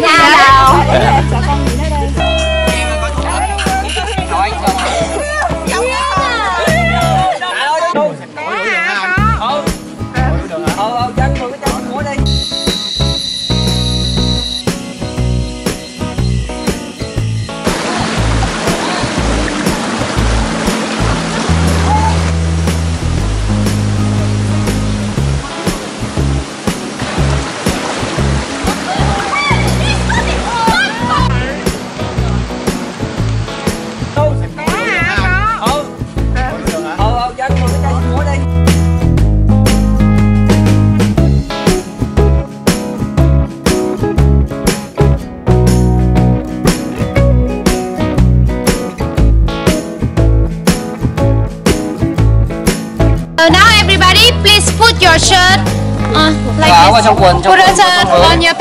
Nhà đầu So now everybody please put your shirt uh, like this. trong quần trong Put your shirt on your